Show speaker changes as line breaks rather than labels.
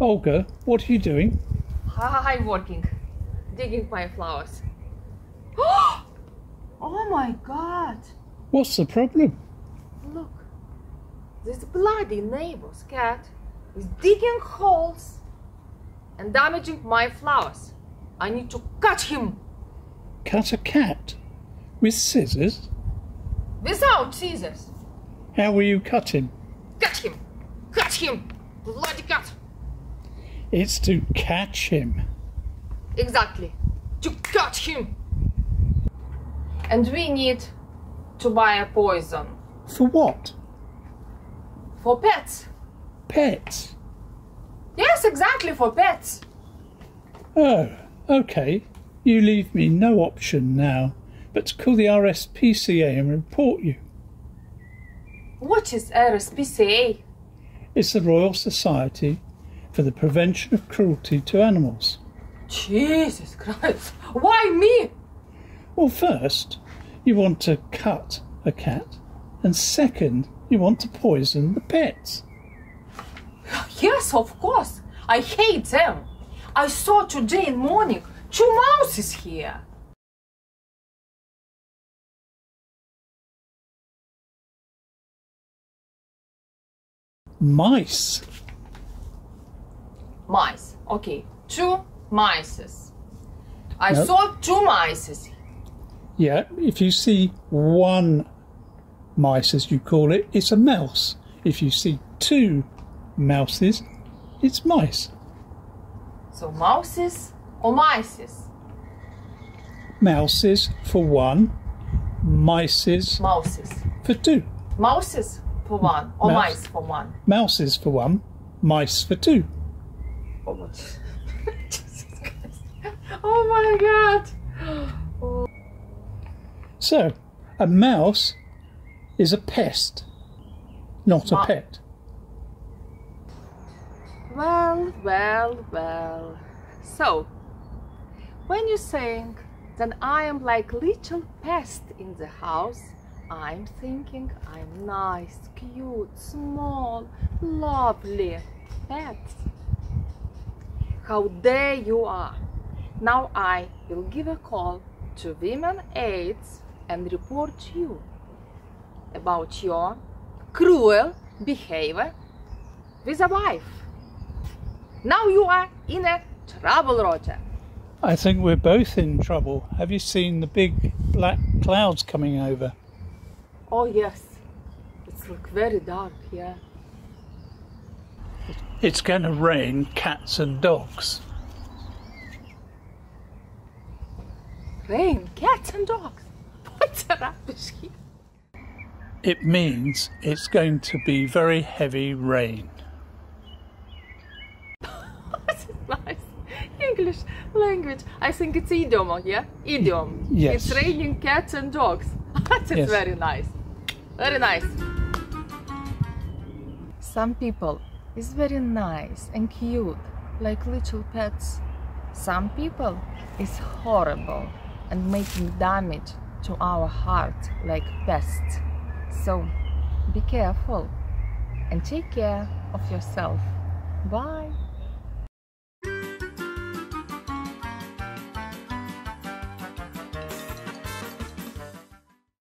Olga, what are you doing?
I'm working, digging my flowers. oh my god!
What's the problem?
Look, this bloody neighbor's cat is digging holes and damaging my flowers. I need to cut him
Cut a cat? With scissors?
without scissors.
How will you cut him?
Cut him! Cut him! Bloody cat!
It's to catch him.
Exactly. To catch him! And we need to buy a poison
For what?
for pets.
Pets?
Yes, exactly, for pets.
Oh, okay. You leave me no option now but to call the RSPCA and report you.
What is RSPCA?
It's the Royal Society for the Prevention of Cruelty to Animals.
Jesus Christ! Why me?
Well, first, you want to cut a cat, and second, you want to poison the pets.
Yes, of course. I hate them. I saw today in morning two mouses here.
Mice.
Mice. Okay, two mices. I
Nope.
saw two mices.
Yeah, if you see one mice, as you call it, it's a mouse. If you see two mouses, it's mice.
So mouses or mices?
Mouses for one, mices
Mouses.
for two.
Mouses for one or
Mouse.
mice for one.
Mouses for one, mice for two.
Oh my, Jesus Oh my god.
So, a mouse is a pest, not a pet.
Well, well, well. So, when you're saying that I am like little pest in the house, I'm thinking I'm nice, cute, small, lovely pet. How dare you are! Now I will give a call to Women's Aid and report you about your cruel behavior with a wife. Now you are in a trouble, Roger.
I think we're both in trouble. Have you seen the big black clouds coming over?
Oh yes, it's look very dark here.
It's going to rain cats and dogs.
Rain, cats and dogs. What's the rubbish?
It means it's going to be very heavy rain.
This is nice. English language. I think it's idiom, yeah? Idiom.
Yes.
It's raining cats and dogs. That is
Yes.
very nice. Very nice. Some people is very nice and cute, like little pets. Some people is horrible and making damage to our heart like pests. So be careful and take care of yourself. Bye.